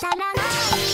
さらない